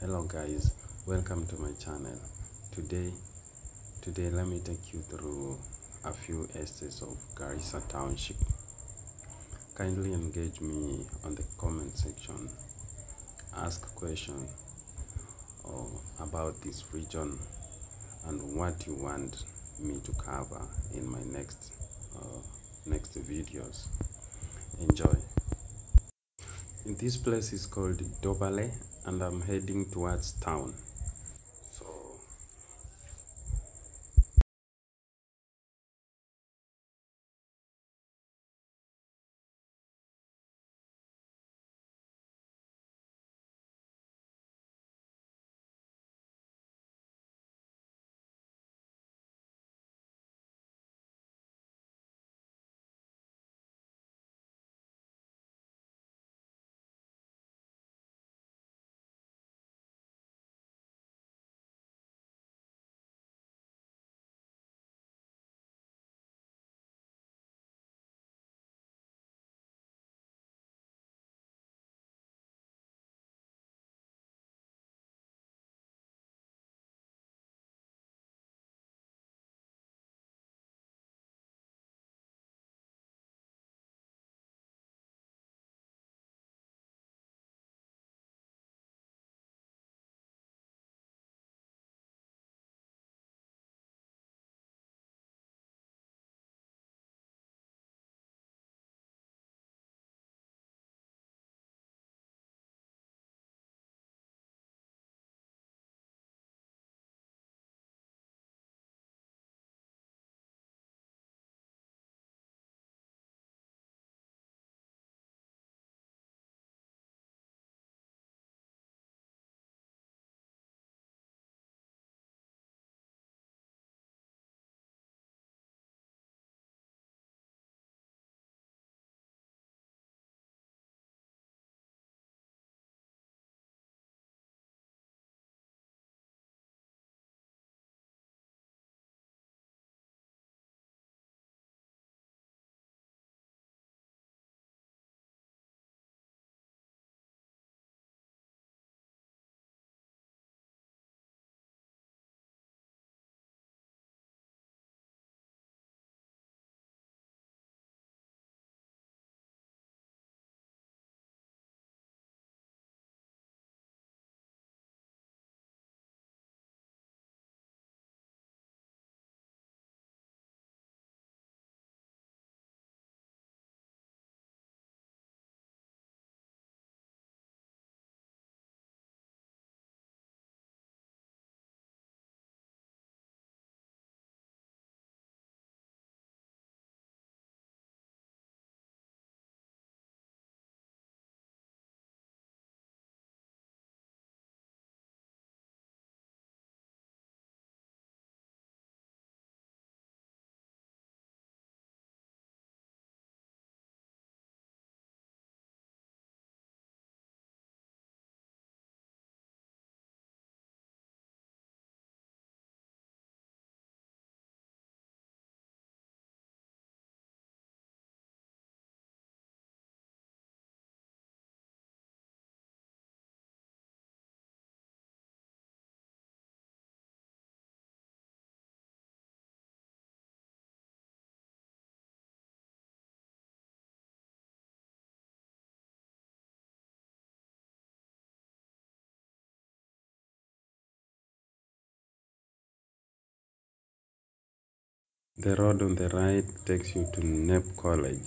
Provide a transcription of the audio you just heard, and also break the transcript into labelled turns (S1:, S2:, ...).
S1: hello guys. Welcome to my channel. Today today let me take you through a few estates of Garissa Township. Kindly engage me on the comment section. Ask question or about this region and what you want me to cover in my next uh, next videos. Enjoy. This place is called Dobale and I'm heading towards town The road on the right takes you to NEP College.